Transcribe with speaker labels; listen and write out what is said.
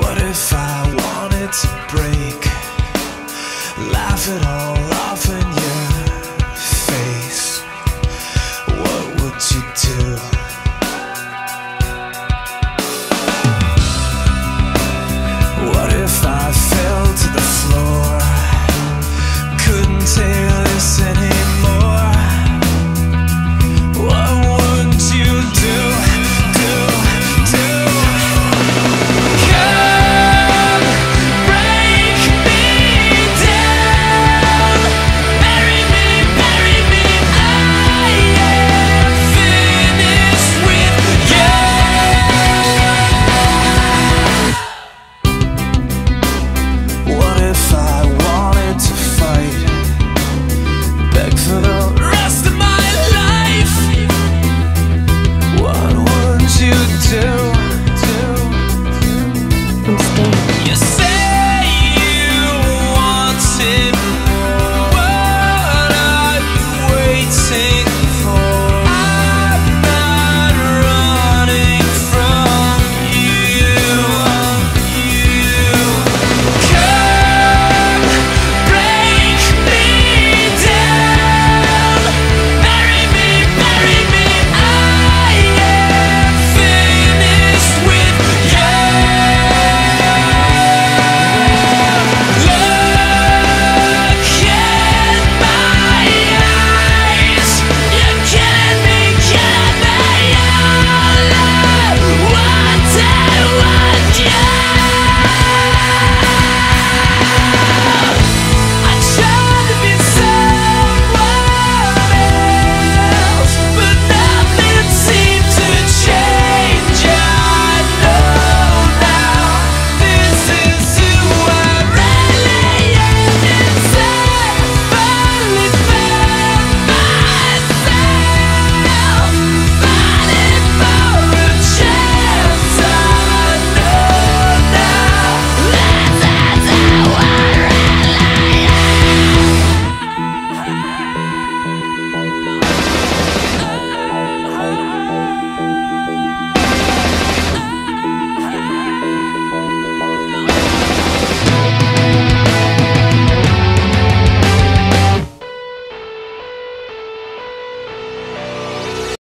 Speaker 1: What if I wanted to break? Laugh it all off and you?